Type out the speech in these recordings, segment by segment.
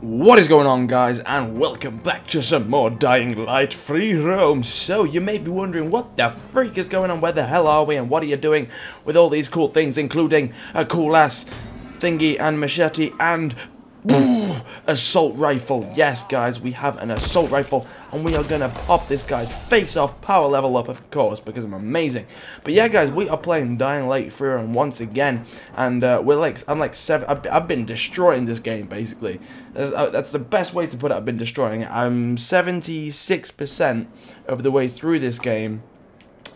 What is going on guys and welcome back to some more Dying Light free roam. So you may be wondering what the freak is going on, where the hell are we and what are you doing with all these cool things including a cool ass thingy and machete and assault rifle. Yes, guys, we have an assault rifle, and we are gonna pop this guy's face off, power level up, of course, because I'm amazing. But yeah, guys, we are playing Dying Light 3 and once again, and uh, we're like, I'm like seven. I've, I've, been destroying this game basically. That's, uh, that's the best way to put it. I've been destroying it. I'm 76% of the way through this game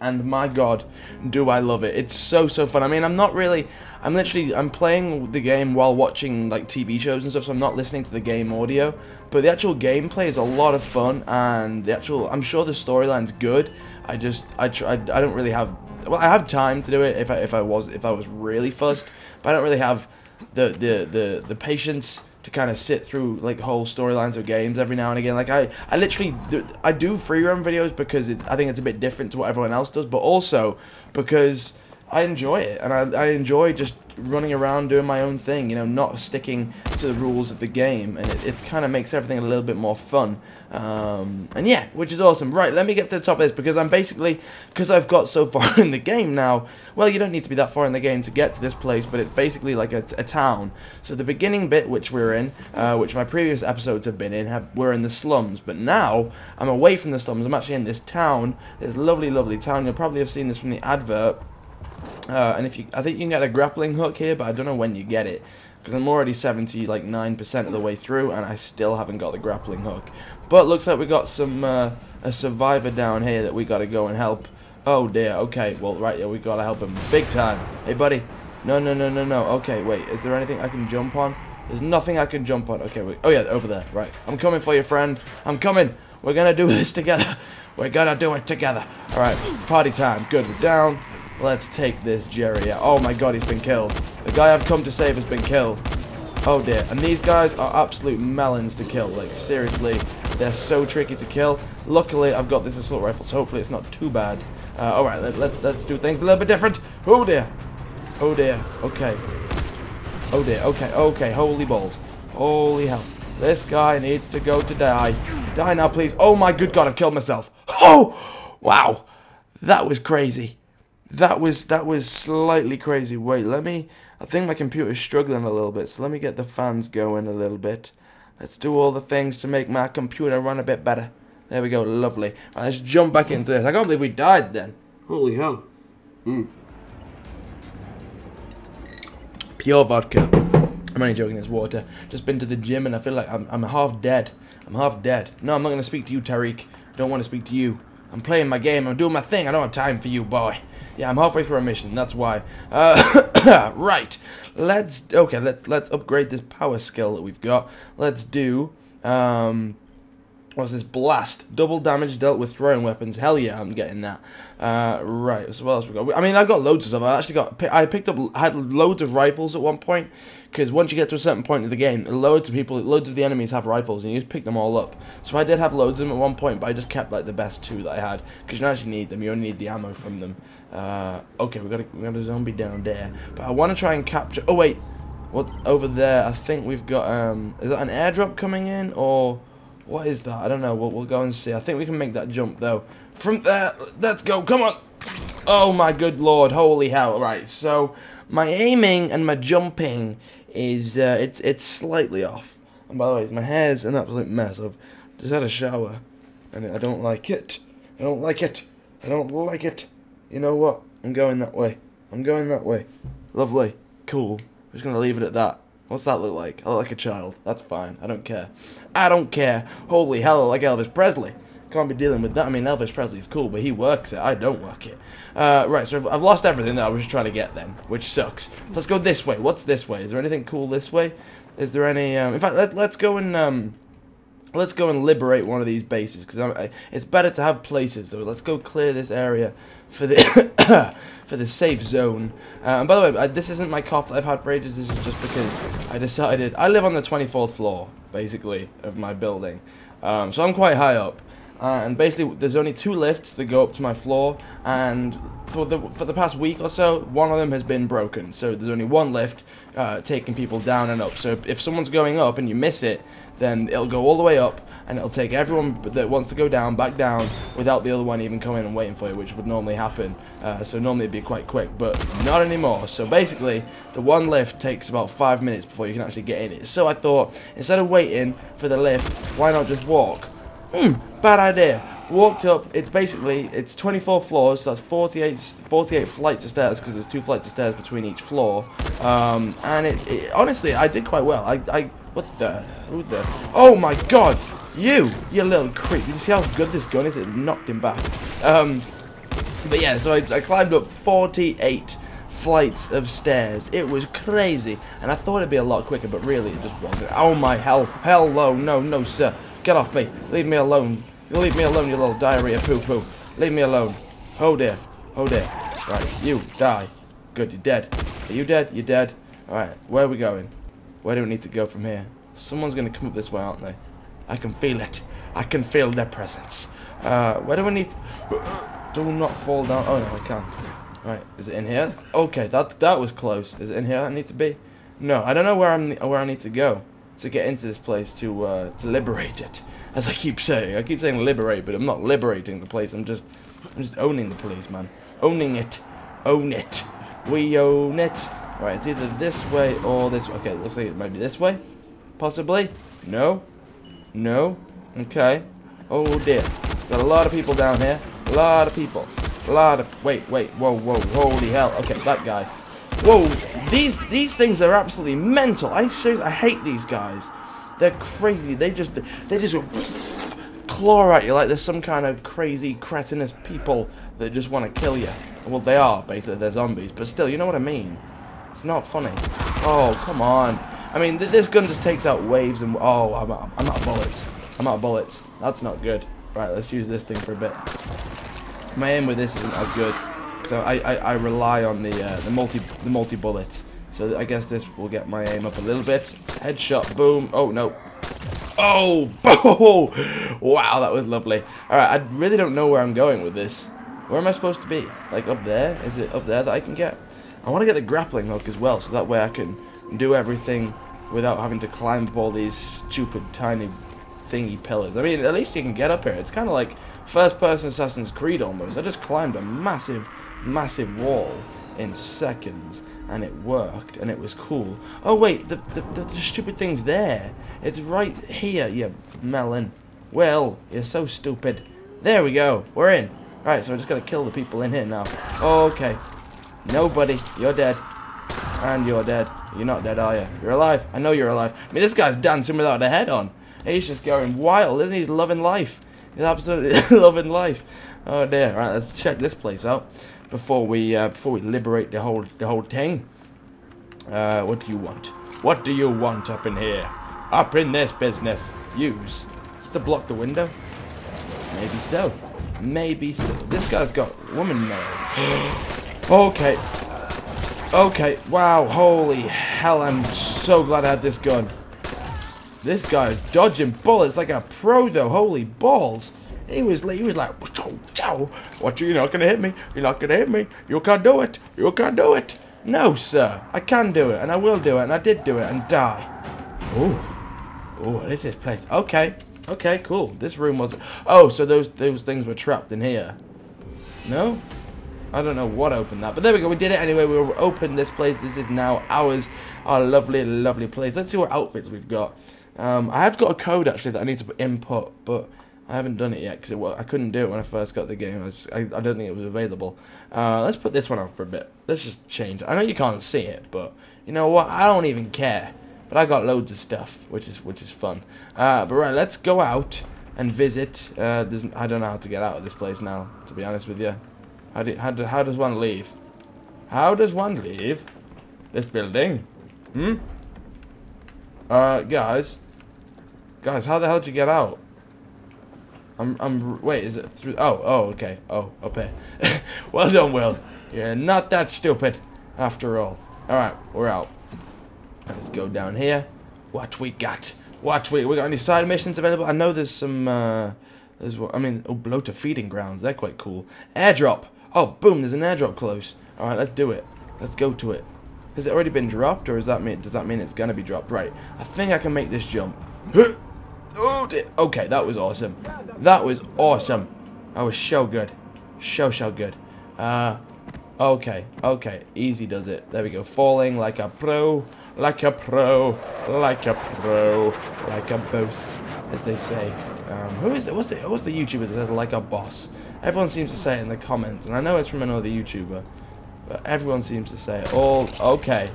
and my god, do I love it. It's so, so fun. I mean, I'm not really, I'm literally, I'm playing the game while watching, like, TV shows and stuff, so I'm not listening to the game audio, but the actual gameplay is a lot of fun, and the actual, I'm sure the storyline's good, I just, I, try, I, I don't really have, well, I have time to do it if I, if I was, if I was really fussed, but I don't really have the, the, the, the patience to kind of sit through like whole storylines of games every now and again. Like I, I literally, do, I do free roam videos because I think it's a bit different to what everyone else does, but also because I enjoy it and I, I enjoy just running around doing my own thing, you know, not sticking to the rules of the game, and it, it kind of makes everything a little bit more fun. Um, and yeah, which is awesome. Right, let me get to the top of this, because I'm basically, because I've got so far in the game now, well, you don't need to be that far in the game to get to this place, but it's basically like a, a town. So the beginning bit, which we're in, uh, which my previous episodes have been in, have, we're in the slums, but now, I'm away from the slums, I'm actually in this town, this lovely, lovely town, you'll probably have seen this from the advert, uh, and if you, I think you can get a grappling hook here, but I don't know when you get it. Because I'm already 70, like 9% of the way through, and I still haven't got the grappling hook. But looks like we got some, uh, a survivor down here that we gotta go and help. Oh dear, okay, well, right, yeah, we gotta help him big time. Hey, buddy. No, no, no, no, no. Okay, wait, is there anything I can jump on? There's nothing I can jump on. Okay, wait. Oh, yeah, over there. Right. I'm coming for you, friend. I'm coming. We're gonna do this together. We're gonna do it together. All right, party time. Good, we're down. Let's take this Jerry out. Oh my god, he's been killed. The guy I've come to save has been killed. Oh dear. And these guys are absolute melons to kill. Like, seriously, they're so tricky to kill. Luckily, I've got this assault rifle, so hopefully it's not too bad. Uh, Alright, let, let, let's do things a little bit different. Oh dear. Oh dear. Okay. Oh dear. Okay, okay. Holy balls. Holy hell. This guy needs to go to die. Die now, please. Oh my good god, I've killed myself. Oh! Wow. That was crazy. That was that was slightly crazy. Wait, let me. I think my computer's struggling a little bit, so let me get the fans going a little bit. Let's do all the things to make my computer run a bit better. There we go, lovely. Right, let's jump back into this. I can't believe we died then. Holy hell. Mm. Pure vodka. I'm only joking, it's water. Just been to the gym and I feel like I'm, I'm half dead. I'm half dead. No, I'm not going to speak to you, Tariq. I don't want to speak to you. I'm playing my game. I'm doing my thing. I don't have time for you, boy. Yeah, I'm halfway through a mission. That's why. Uh, right. Let's okay. Let's let's upgrade this power skill that we've got. Let's do um, what's this? Blast. Double damage dealt with throwing weapons. Hell yeah, I'm getting that. Uh, right. So what else we got? I mean, I got loads of stuff. I actually got. I picked up. I had loads of rifles at one point because once you get to a certain point in the game, loads of people, loads of the enemies have rifles, and you just pick them all up. So I did have loads of them at one point, but I just kept like the best two that I had because you don't actually need them. You only need the ammo from them. Uh, okay, we got a, we got a zombie down there, but I want to try and capture. Oh wait, what over there? I think we've got. Um, is that an airdrop coming in or? What is that? I don't know. We'll, we'll go and see. I think we can make that jump, though. From there, let's go. Come on. Oh, my good lord. Holy hell. Right, so my aiming and my jumping is, uh, it's, it's slightly off. And by the way, my hair's an absolute mess. I've just had a shower, and I don't like it. I don't like it. I don't like it. You know what? I'm going that way. I'm going that way. Lovely. Cool. I'm just going to leave it at that. What's that look like? I look like a child. That's fine. I don't care. I don't care. Holy hell, I like Elvis Presley. Can't be dealing with that. I mean, Elvis Presley's cool, but he works it. I don't work it. Uh, right, so I've lost everything that I was trying to get then, which sucks. Let's go this way. What's this way? Is there anything cool this way? Is there any... Um, in fact, let, let's go and... Um, let's go and liberate one of these bases because it's better to have places. So let's go clear this area for the for the safe zone. Uh, and by the way, I, this isn't my cough that I've had for ages. This is just because I decided I live on the 24th floor basically of my building, um, so I'm quite high up. Uh, and basically, there's only two lifts that go up to my floor, and for the for the past week or so, one of them has been broken. So there's only one lift uh, taking people down and up. So if, if someone's going up and you miss it, then it'll go all the way up, and it'll take everyone that wants to go down back down without the other one even coming and waiting for you, which would normally happen. Uh, so normally it'd be quite quick, but not anymore. So basically, the one lift takes about five minutes before you can actually get in it. So I thought, instead of waiting for the lift, why not just walk? Hmm, bad idea. Walked up, it's basically, it's 24 floors, so that's 48, 48 flights of stairs, because there's two flights of stairs between each floor. Um, and it, it, honestly, I did quite well. I, I, what the, who the, oh my god, you, you little creep. Did you see how good this gun is? It knocked him back. Um, but yeah, so I, I climbed up 48 flights of stairs. It was crazy, and I thought it'd be a lot quicker, but really it just wasn't. Oh my hell, hello, no, no, sir. Get off me. Leave me alone. Leave me alone, you little diarrhea poo-poo. Leave me alone. Oh dear. Oh dear. Right, you, die. Good, you're dead. Are you dead? You're dead. Alright, where are we going? Where do we need to go from here? Someone's going to come up this way, aren't they? I can feel it. I can feel their presence. Uh, where do we need... Do not fall down. Oh, no, I can't. Right, is it in here? Okay, that that was close. Is it in here I need to be? No, I don't know where I'm where I need to go to get into this place to uh, to liberate it. As I keep saying, I keep saying liberate, but I'm not liberating the place. I'm just I'm just owning the place, man. Owning it, own it. We own it. Right, it's either this way or this. Okay, looks like it might be this way, possibly. No, no. Okay. Oh dear, got a lot of people down here. A lot of people. A lot of. Wait, wait. Whoa, whoa. Holy hell. Okay, that guy. Whoa, these these things are absolutely mental. I seriously, I hate these guys. They're crazy. They just they just claw at you like there's some kind of crazy cretinous people that just want to kill you. Well, they are basically. They're zombies, but still, you know what I mean. It's not funny. Oh, come on. I mean, th this gun just takes out waves and oh, I'm out, I'm out of bullets. I'm out of bullets. That's not good. Right, let's use this thing for a bit. My aim with this isn't as good. So I, I, I rely on the uh, the multi the multi bullets. So I guess this will get my aim up a little bit. Headshot, boom. Oh no. Oh, oh, wow, that was lovely. All right, I really don't know where I'm going with this. Where am I supposed to be? Like up there? Is it up there that I can get? I want to get the grappling hook as well, so that way I can do everything without having to climb up all these stupid tiny thingy pillars. I mean, at least you can get up here. It's kind of like first-person Assassin's Creed almost. I just climbed a massive massive wall in seconds and it worked and it was cool. Oh wait, the, the, the, stupid thing's there. It's right here, you melon. Well, you're so stupid. There we go, we're in. Alright, so I just gotta kill the people in here now. Okay. Nobody, you're dead. And you're dead. You're not dead, are you? You're alive. I know you're alive. I mean, this guy's dancing without a head on. He's just going wild, isn't he? He's loving life. He's absolutely loving life. Oh dear. All right, let's check this place out before we uh, before we liberate the whole the whole thing. Uh, what do you want? What do you want up in here? Up in this business. Use. Is to block the window? Maybe so. Maybe so. This guy's got woman nails. okay. Okay. Wow. Holy hell. I'm so glad I had this gun. This guy's dodging bullets like a pro though. Holy balls. He was he was like, what you're not gonna hit me? You're not gonna hit me. You can't do it. You can't do it. No, sir. I can do it, and I will do it, and I did do it, and die. Oh, oh, what is this place? Okay, okay, cool. This room was. Oh, so those those things were trapped in here. No, I don't know what opened that, but there we go. We did it anyway. We opened this place. This is now ours. Our lovely, lovely place. Let's see what outfits we've got. Um, I have got a code actually that I need to input, but I haven't done it yet because I couldn't do it when I first got the game. I, just, I, I, don't think it was available. Uh, let's put this one on for a bit. Let's just change. I know you can't see it, but you know what? I don't even care. But I got loads of stuff, which is which is fun. Uh, but right, let's go out and visit. Uh, I don't know how to get out of this place now, to be honest with you. How, do, how, do, how does one leave? How does one leave this building? Hmm? Uh, guys. Guys, how the hell did you get out? I'm, I'm, wait, is it through, oh, oh, okay, oh, okay. well done, Will. You're not that stupid, after all. Alright, we're out. Let's go down here. What we got? What we, we got any side missions available? I know there's some, uh, There's I mean. Oh, bloater feeding grounds. They're quite cool. Airdrop. Oh, boom! There's an airdrop close. All right, let's do it. Let's go to it. Has it already been dropped, or does that mean does that mean it's gonna be dropped? Right. I think I can make this jump. Oh, dear. okay, that was awesome. That was awesome. That was so good. So so good. Uh, okay, okay. Easy does it. There we go. Falling like a pro, like a pro, like a pro, like a boss, as they say. Um, who is it? What's the what's the YouTuber that says like a boss? Everyone seems to say it in the comments, and I know it's from another YouTuber, but everyone seems to say it. All okay.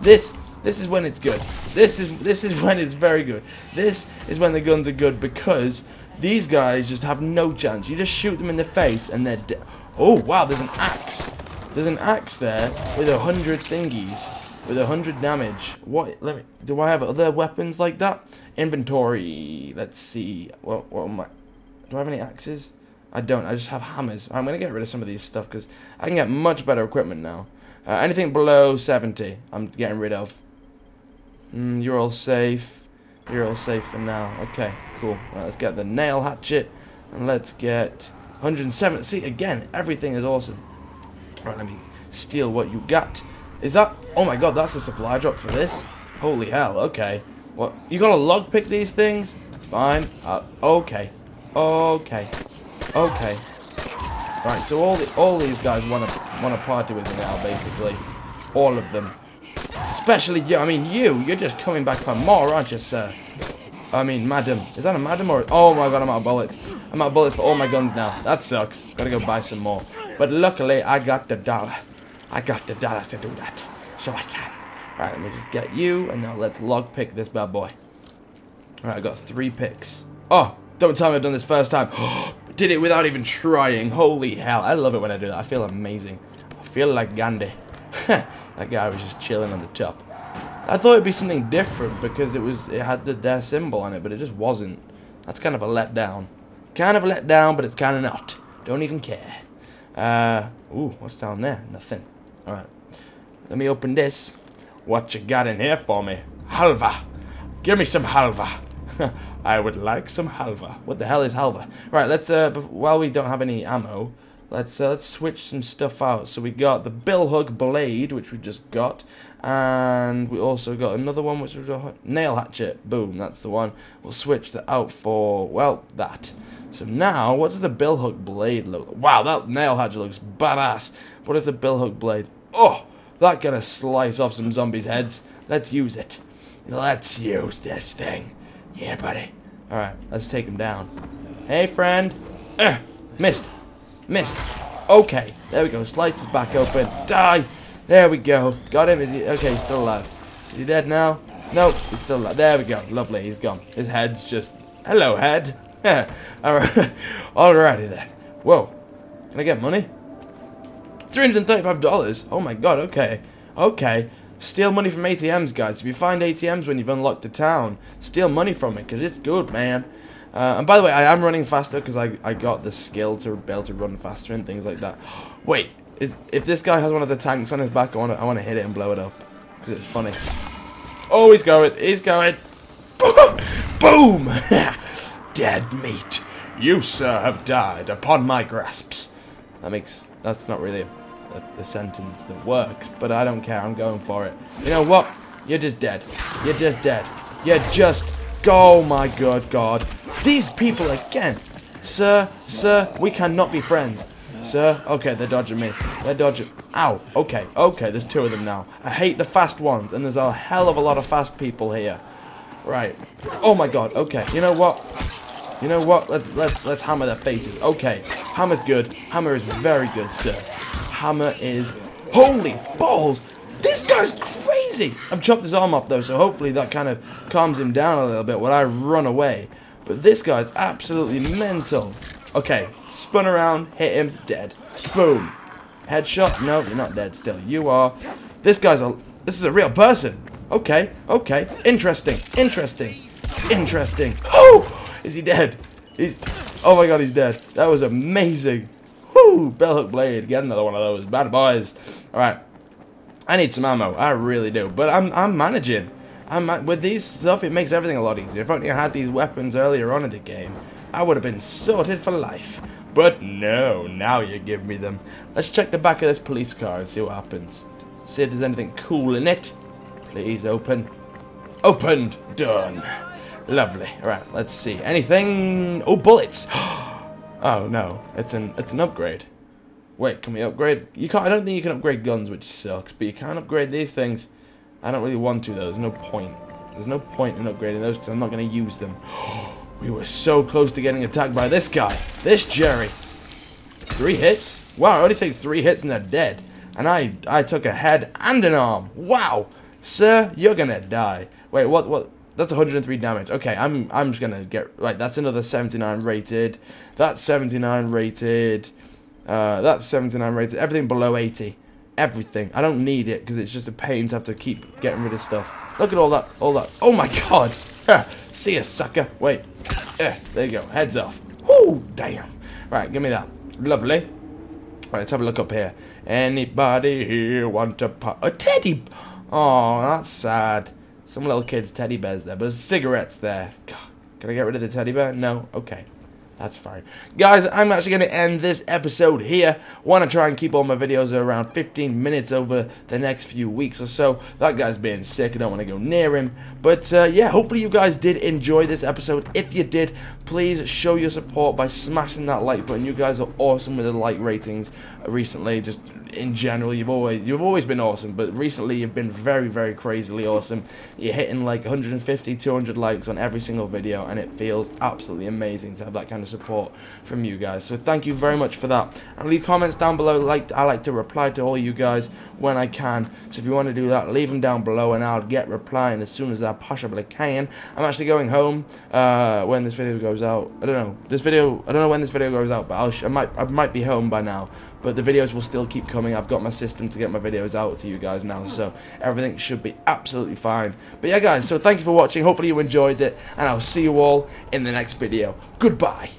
This this is when it's good. This is this is when it's very good. This is when the guns are good because these guys just have no chance. You just shoot them in the face and they're dead. Oh wow, there's an axe. There's an axe there with a hundred thingies with a hundred damage. What? Let me. Do I have other weapons like that? Inventory. Let's see. What? What am I? Do I have any axes? I don't. I just have hammers. I'm gonna get rid of some of these stuff because I can get much better equipment now. Uh, anything below 70, I'm getting rid of. Mm, you're all safe. You're all safe for now. Okay, cool. Right, let's get the nail hatchet. And let's get 107. See, again, everything is awesome. Right, let me steal what you got. Is that... Oh my god, that's the supply drop for this? Holy hell, okay. What? You gotta lockpick these things? Fine. Uh, okay. Okay. Okay. Right, so all the, all these guys want to party with me now, basically. All of them. Especially you. I mean, you. You're just coming back for more, aren't you, sir? I mean, madam. Is that a madam or... Oh my god, I'm out of bullets. I'm out of bullets for all my guns now. That sucks. Gotta go buy some more. But luckily, I got the dollar. I got the dollar to do that. So I can. Alright, let me just get you, and now let's lockpick this bad boy. Alright, I got three picks. Oh, don't tell me I've done this first time. Did it without even trying. Holy hell. I love it when I do that. I feel amazing. I feel like Gandhi. that guy was just chilling on the top. I thought it'd be something different because it was it had the their symbol on it, but it just wasn't. That's kind of a letdown. Kind of a letdown, but it's kind of not. Don't even care. Uh, ooh, what's down there? Nothing. Alright. Let me open this. What you got in here for me? Halva. Give me some halva. I would like some halva. What the hell is halva? Right, let's, uh, while we don't have any ammo, let's, uh, let's switch some stuff out. So we got the Billhook Blade, which we just got, and we also got another one, which was a Nail Hatchet. Boom, that's the one. We'll switch that out for, well, that. So now, what does the Billhook Blade look like? Wow, that Nail Hatchet looks badass. What is the Billhook Blade? Oh, that gonna slice off some zombies' heads. Let's use it. Let's use this thing. Yeah, buddy. Alright, let's take him down. Hey, friend. Uh, missed. Missed. Okay, there we go. Slice his back open. Die. There we go. Got him. He, okay, he's still alive. Is he dead now? Nope, he's still alive. There we go. Lovely, he's gone. His head's just... Hello, head. Alright. Alrighty then. Whoa. Can I get money? $335? Oh my god, okay. Okay. Steal money from ATMs, guys. If you find ATMs when you've unlocked the town, steal money from it, because it's good, man. Uh, and by the way, I am running faster because I, I got the skill to be able to run faster and things like that. Wait, is, if this guy has one of the tanks on his back, I want to I want to hit it and blow it up because it's funny. Oh, he's going, he's going. Boom! Boom! Dead meat. You, sir, have died upon my grasps. That makes, that's not really a, a, sentence that works, but I don't care. I'm going for it. You know what? You're just dead. You're just dead. You're just... Oh my god, God. These people again. Sir, sir, we cannot be friends. Sir, okay, they're dodging me. They're dodging. Ow. Okay, okay, there's two of them now. I hate the fast ones, and there's a hell of a lot of fast people here. Right. Oh my god, okay. You know what? You know what? Let's let's let's hammer their faces. Okay. Hammer's good. Hammer is very good, sir. Hammer is... Holy balls! This guy's crazy! I've chopped his arm off, though, so hopefully that kind of calms him down a little bit when I run away. But this guy's absolutely mental. Okay, spun around, hit him, dead. Boom. Headshot? No, you're not dead still. You are. This guy's a... This is a real person. Okay, okay. Interesting, interesting, interesting. Oh! Is he dead? He's... Oh my god, he's dead. That was amazing. Woo! Billhook blade. Get another one of those. Bad boys. Alright. I need some ammo. I really do. But I'm I'm managing. I'm with these stuff, it makes everything a lot easier. If only I had these weapons earlier on in the game, I would have been sorted for life. But no, now you give me them. Let's check the back of this police car and see what happens. See if there's anything cool in it. Please open. Opened. Done. Lovely. Alright, let's see. Anything? Oh, bullets. oh, no. It's an, it's an upgrade. Wait, can we upgrade? You can't. I don't think you can upgrade guns, which sucks. But you can upgrade these things. I don't really want to, though. There's no point. There's no point in upgrading those because I'm not going to use them. we were so close to getting attacked by this guy. This Jerry. Three hits? Wow, I only take three hits and they're dead. And I, I took a head and an arm. Wow. Sir, you're going to die. Wait, what, what? That's 103 damage. Okay, I'm I'm just gonna get right. That's another 79 rated. That's 79 rated. Uh, that's 79 rated. Everything below 80. Everything. I don't need it because it's just a pain to have to keep getting rid of stuff. Look at all that. All that. Oh my god. See ya, sucker. Wait. Yeah, there you go. Heads off. Whoo, damn. Right, give me that. Lovely. Right, let's have a look up here. Anybody here want pop a teddy? Oh, that's sad. Some little kid's teddy bears there, but there's cigarettes there. God, can I get rid of the teddy bear? No? Okay. That's fine. Guys, I'm actually going to end this episode here. want to try and keep all my videos around 15 minutes over the next few weeks or so. That guy's being sick. I don't want to go near him. But uh, yeah, hopefully you guys did enjoy this episode. If you did, please show your support by smashing that like button. You guys are awesome with the like ratings recently. Just in general, you've always you've always been awesome, but recently you've been very very crazily awesome. You're hitting like 150, 200 likes on every single video, and it feels absolutely amazing to have that kind of support from you guys. So thank you very much for that. And leave comments down below. Like I like to reply to all you guys when I can. So if you want to do that, leave them down below, and I'll get replying as soon as I possibly can. I'm actually going home uh, when this video goes out. I don't know. This video. I don't know when this video goes out, but I'll I might I might be home by now. But the videos will still keep coming. I've got my system to get my videos out to you guys now, so everything should be absolutely fine. But yeah, guys, so thank you for watching. Hopefully you enjoyed it, and I'll see you all in the next video. Goodbye.